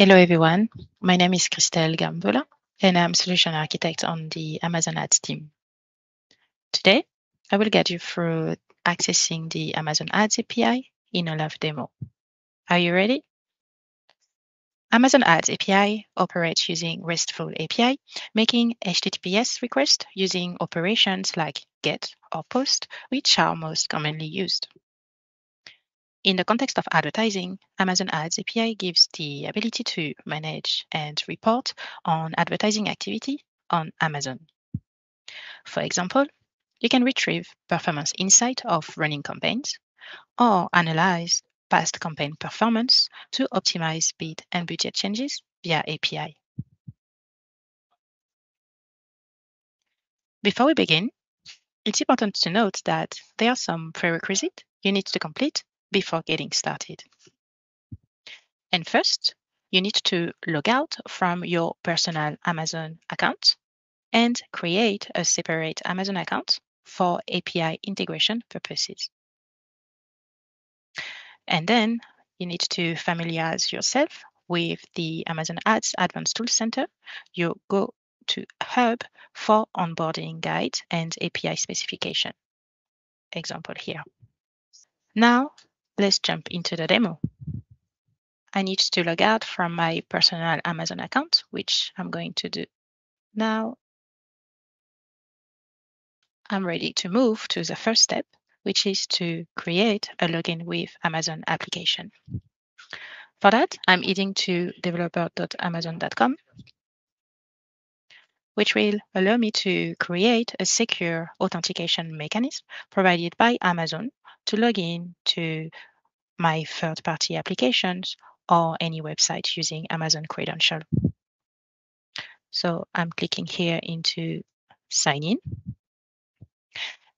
Hello, everyone. My name is Christelle Gambola, and I'm Solution Architect on the Amazon Ads team. Today, I will guide you through accessing the Amazon Ads API in a live demo. Are you ready? Amazon Ads API operates using RESTful API, making HTTPS requests using operations like GET or POST, which are most commonly used. In the context of advertising, Amazon Ads API gives the ability to manage and report on advertising activity on Amazon. For example, you can retrieve performance insight of running campaigns or analyze past campaign performance to optimize bid and budget changes via API. Before we begin, it's important to note that there are some prerequisites you need to complete before getting started. And first, you need to log out from your personal Amazon account and create a separate Amazon account for API integration purposes. And then you need to familiarize yourself with the Amazon Ads Advanced Tool Center. You go to Hub for onboarding guide and API specification. Example here. Now Let's jump into the demo. I need to log out from my personal Amazon account, which I'm going to do now. I'm ready to move to the first step, which is to create a login with Amazon application. For that, I'm heading to developer.amazon.com, which will allow me to create a secure authentication mechanism provided by Amazon to log in to my third party applications or any website using Amazon credential. So I'm clicking here into sign in.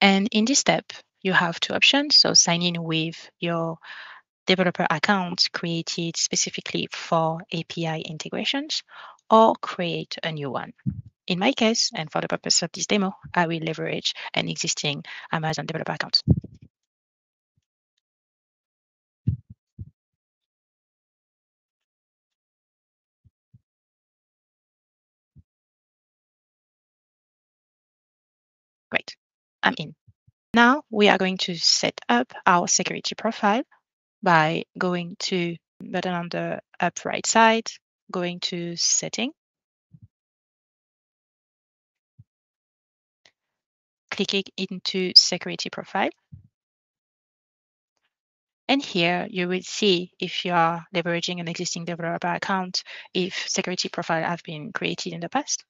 And in this step, you have two options. So sign in with your developer account created specifically for API integrations or create a new one. In my case, and for the purpose of this demo, I will leverage an existing Amazon developer account. Great, I'm in. Now we are going to set up our security profile by going to button on the up right side, going to setting, clicking into security profile. And here you will see if you are leveraging an existing developer account, if security profile have been created in the past.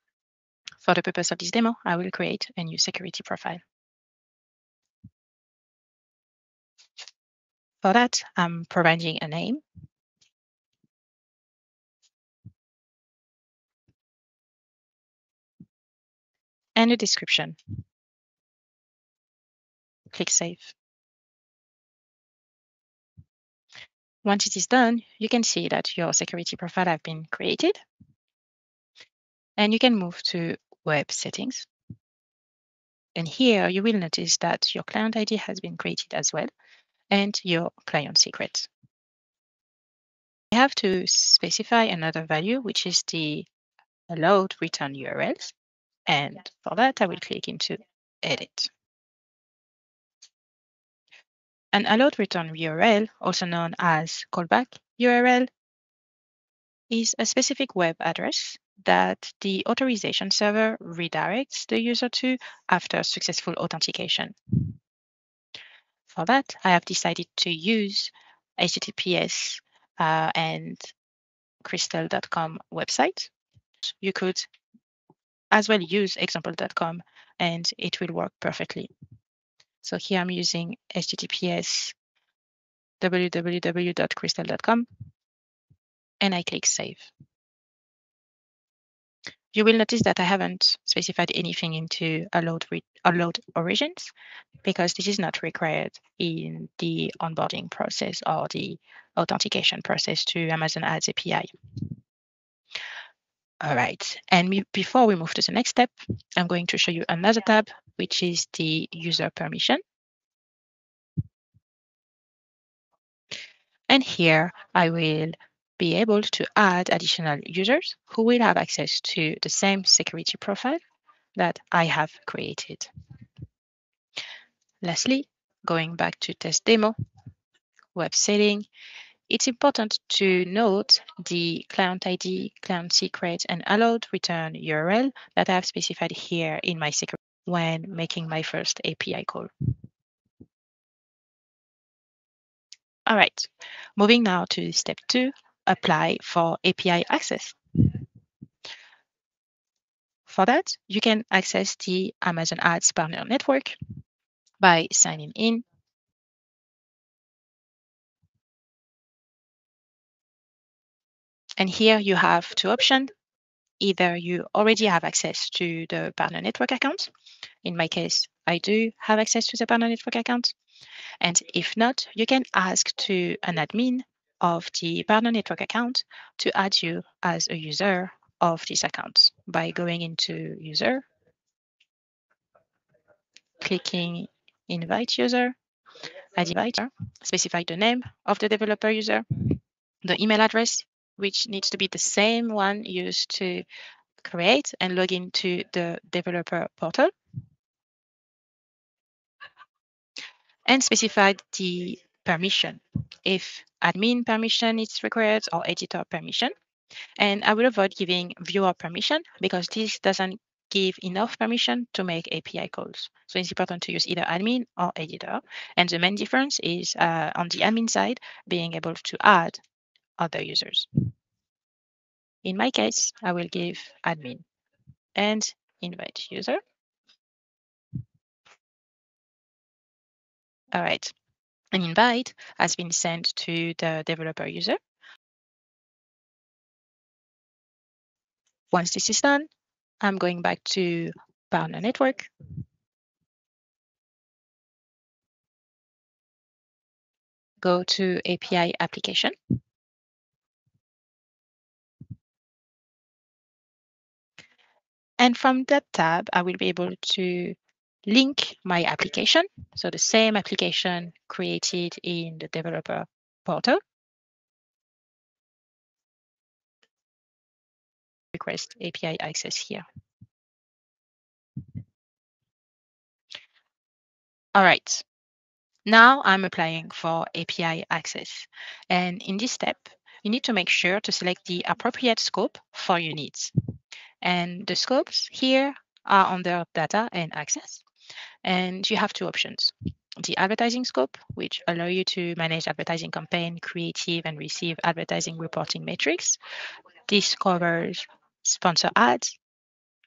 For the purpose of this demo, I will create a new security profile. For that, I'm providing a name. And a description. Click Save. Once it is done, you can see that your security profile have been created. And you can move to web settings. And here you will notice that your client ID has been created as well and your client secret. You have to specify another value, which is the allowed return URLs. And for that, I will click into edit. An allowed return URL, also known as callback URL, is a specific web address that the authorization server redirects the user to after successful authentication. For that, I have decided to use HTTPS uh, and crystal.com website. You could as well use example.com and it will work perfectly. So here I'm using HTTPS www.crystal.com and I click save. You will notice that I haven't specified anything into allowed, allowed origins because this is not required in the onboarding process or the authentication process to Amazon Ads API. All right, and before we move to the next step, I'm going to show you another tab, which is the user permission. And here I will be able to add additional users who will have access to the same security profile that I have created. Lastly, going back to test demo, web setting, it's important to note the client ID, client secret, and allowed return URL that I have specified here in my secret when making my first API call. All right, moving now to step two, apply for API access. For that, you can access the Amazon Ads Partner Network by signing in. And here you have two options. Either you already have access to the Partner Network account. In my case, I do have access to the Partner Network account. And if not, you can ask to an admin of the Partner Network account to add you as a user of this account by going into user, clicking invite user, add invite, specify the name of the developer user, the email address, which needs to be the same one used to create and log into the developer portal. and specify the permission if admin permission is required or editor permission. And I will avoid giving viewer permission because this doesn't give enough permission to make API calls. So it's important to use either admin or editor. And the main difference is uh, on the admin side, being able to add other users. In my case, I will give admin and invite user. All right. An invite has been sent to the developer user. Once this is done, I'm going back to Partner Network. Go to API application. And from that tab, I will be able to link my application. So the same application created in the developer portal. Request API access here. All right. Now I'm applying for API access. And in this step, you need to make sure to select the appropriate scope for your needs. And the scopes here are under data and access. And you have two options. The advertising scope, which allow you to manage advertising campaign, creative and receive advertising reporting metrics. This covers sponsor ads,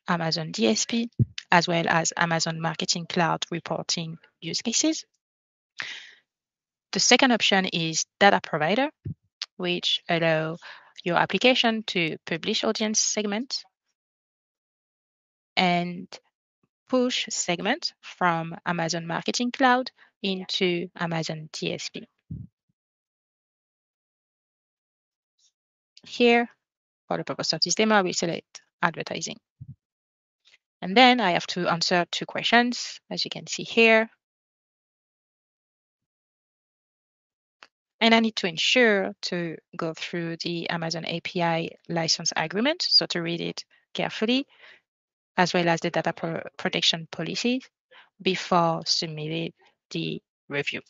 Amazon DSP, as well as Amazon Marketing Cloud reporting use cases. The second option is data provider, which allow your application to publish audience segments and push segment from Amazon Marketing Cloud into Amazon DSP. Here, for the purpose of this demo, I will select advertising. And then I have to answer two questions, as you can see here. And I need to ensure to go through the Amazon API license agreement, so to read it carefully as well as the data pro protection policies before submitting the review.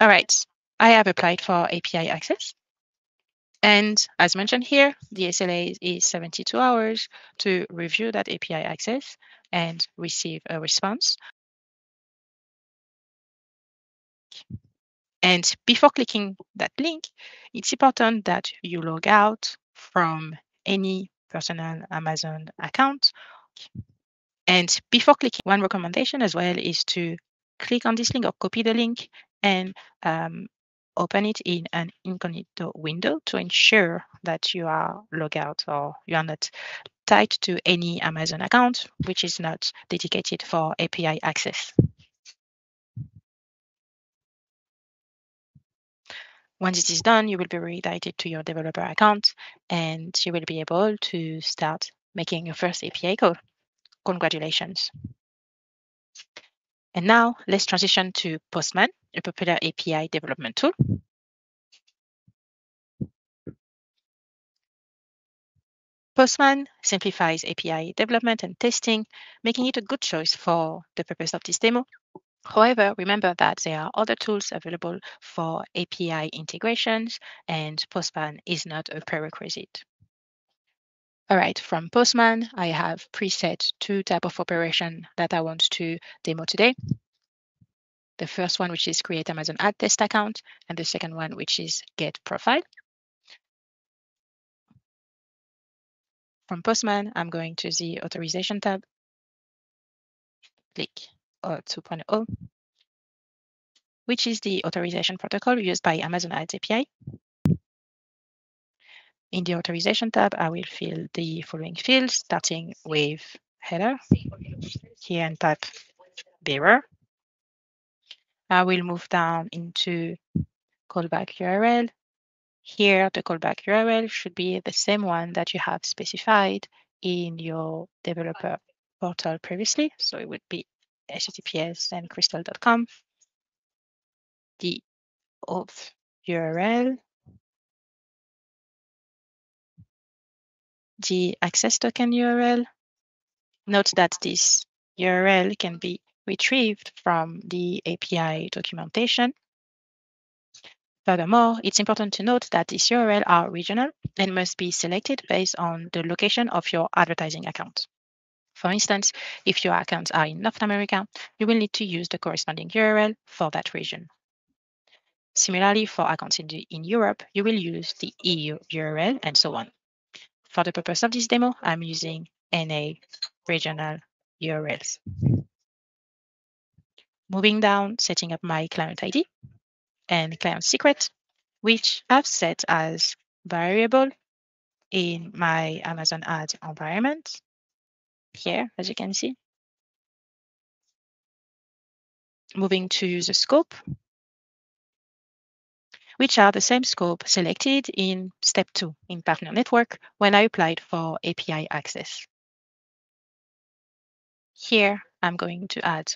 All right, I have applied for API access. And as mentioned here, the SLA is 72 hours to review that API access and receive a response. And before clicking that link, it's important that you log out from any personal Amazon account. And before clicking, one recommendation as well is to click on this link or copy the link and um, open it in an incognito window to ensure that you are logged out or you are not tied to any Amazon account, which is not dedicated for API access. Once it is done, you will be redirected to your developer account and you will be able to start making your first API call. Congratulations. And now let's transition to Postman, a popular API development tool. Postman simplifies API development and testing, making it a good choice for the purpose of this demo. However, remember that there are other tools available for API integrations and Postman is not a prerequisite. All right, from Postman, I have preset two type of operation that I want to demo today. The first one, which is create Amazon ad test account, and the second one, which is get profile. From Postman, I'm going to the authorization tab, click uh, 2.0, which is the authorization protocol used by Amazon Ads API. In the authorization tab, I will fill the following fields, starting with header here and type bearer. I will move down into callback URL. Here, the callback URL should be the same one that you have specified in your developer portal previously. So it would be https and crystal.com. The auth URL the access token URL. Note that this URL can be retrieved from the API documentation. Furthermore, it's important to note that these URL are regional and must be selected based on the location of your advertising account. For instance, if your accounts are in North America, you will need to use the corresponding URL for that region. Similarly, for accounts in, the, in Europe, you will use the EU URL and so on. For the purpose of this demo, I'm using NA regional URLs. Moving down, setting up my client ID and client secret, which I've set as variable in my Amazon Ads environment here, as you can see. Moving to the scope, which are the same scope selected in step two in Partner Network when I applied for API access. Here, I'm going to add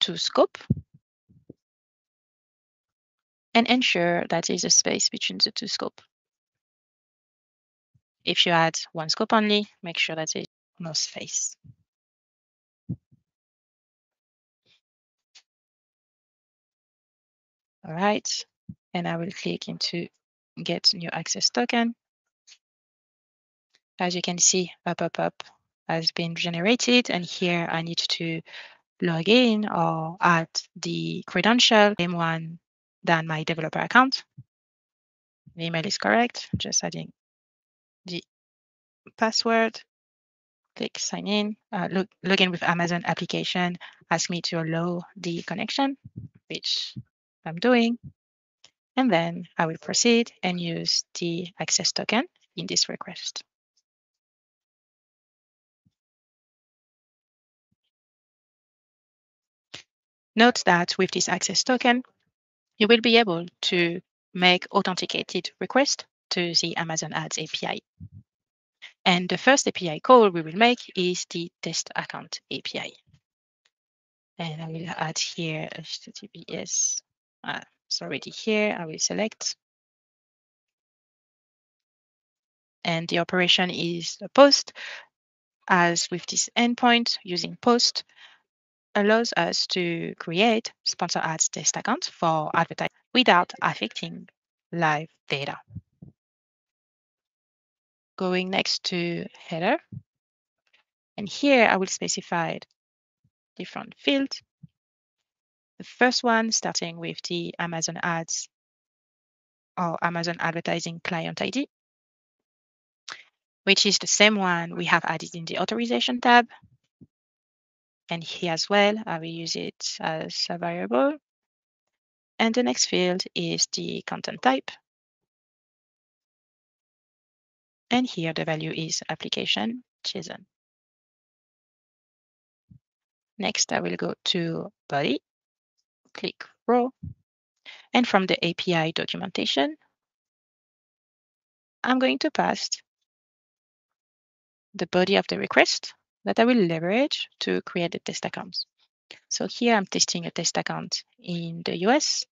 two scope and ensure that is a space between the two scope. If you add one scope only, make sure that there no space. All right, and I will click into get new access token. As you can see, a pop-up has been generated and here I need to log in or add the credential, same one than my developer account. The email is correct, just adding the password, click sign in, uh, log, log in with Amazon application, ask me to allow the connection, which I'm doing. And then I will proceed and use the access token in this request. Note that with this access token, you will be able to make authenticated requests to the Amazon Ads API. And the first API call we will make is the test account API. And I will add here HTTPS uh, it's already here. I will select. And the operation is a post. As with this endpoint, using post allows us to create sponsor ads test accounts for advertising without affecting live data. Going next to header. And here I will specify different fields the first one, starting with the Amazon Ads or Amazon Advertising Client ID, which is the same one we have added in the Authorization tab. And here as well, I will use it as a variable. And the next field is the content type. And here the value is application JSON. Next, I will go to body click Raw. And from the API documentation, I'm going to pass the body of the request that I will leverage to create the test accounts. So here I'm testing a test account in the US.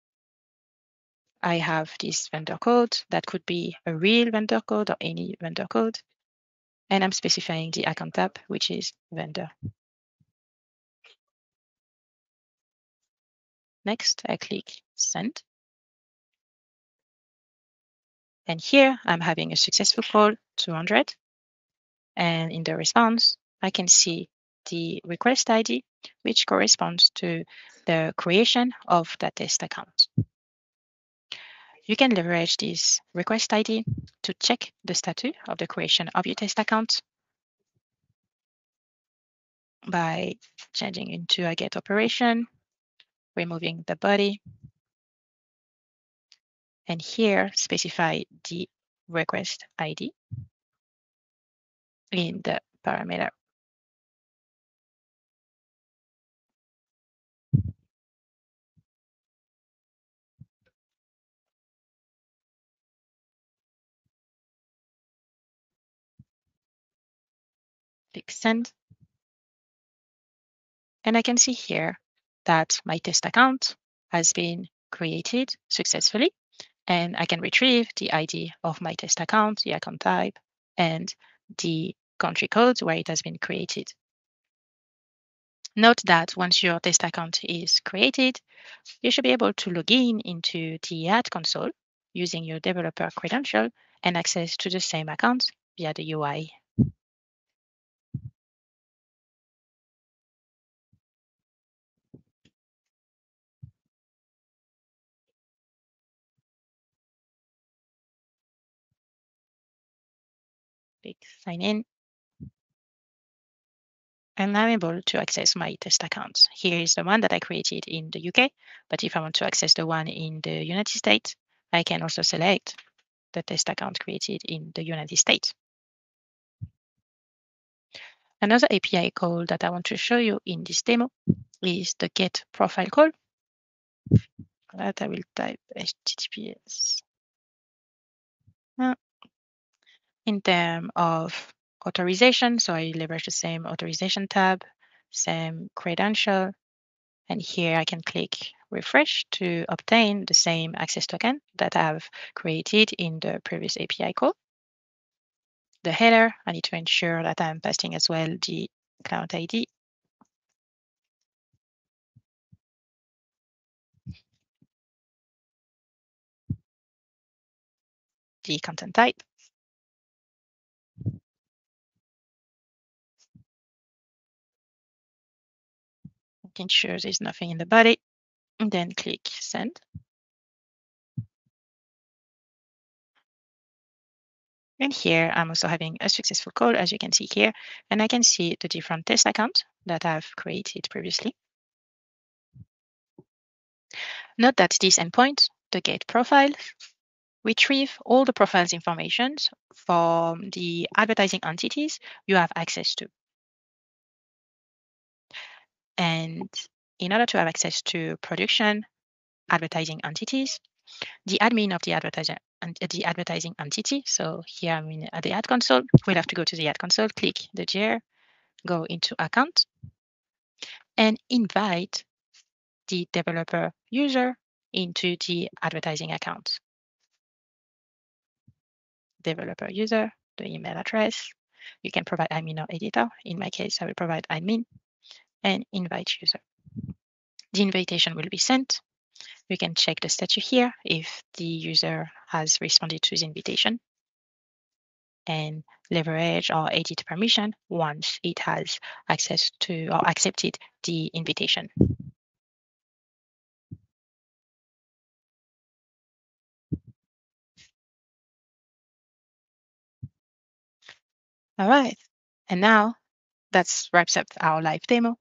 I have this vendor code that could be a real vendor code or any vendor code. And I'm specifying the account type, which is vendor. Next, I click send. And here I'm having a successful call 200. And in the response, I can see the request ID, which corresponds to the creation of that test account. You can leverage this request ID to check the status of the creation of your test account by changing into a get operation, removing the body, and here specify the request ID in the parameter. Click send. And I can see here that my test account has been created successfully and I can retrieve the ID of my test account, the account type, and the country code where it has been created. Note that once your test account is created, you should be able to log in into the ad console using your developer credential and access to the same account via the UI. Click sign in. And I'm able to access my test accounts. Here is the one that I created in the UK, but if I want to access the one in the United States, I can also select the test account created in the United States. Another API call that I want to show you in this demo is the get profile call. That I will type HTTPS. Ah. In terms of authorization, so I leverage the same authorization tab, same credential, and here I can click refresh to obtain the same access token that I've created in the previous API call. The header, I need to ensure that I'm passing as well the client ID. The content type. Ensure there's nothing in the body, and then click send. And here I'm also having a successful call, as you can see here, and I can see the different test accounts that I've created previously. Note that this endpoint, the get profile, retrieve all the profiles information from the advertising entities you have access to. And in order to have access to production advertising entities, the admin of the advertising uh, the advertising entity. So here I'm in the ad console. We'll have to go to the ad console, click the gear, go into account, and invite the developer user into the advertising account. Developer user, the email address. You can provide admin or editor. In my case, I will provide admin and invite user. The invitation will be sent. We can check the status here if the user has responded to the invitation and leverage or edit permission once it has access to or accepted the invitation. All right, and now that wraps up our live demo.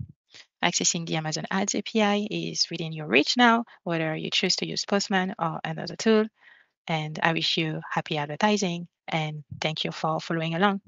Accessing the Amazon Ads API is within your reach now, whether you choose to use Postman or another tool. And I wish you happy advertising and thank you for following along.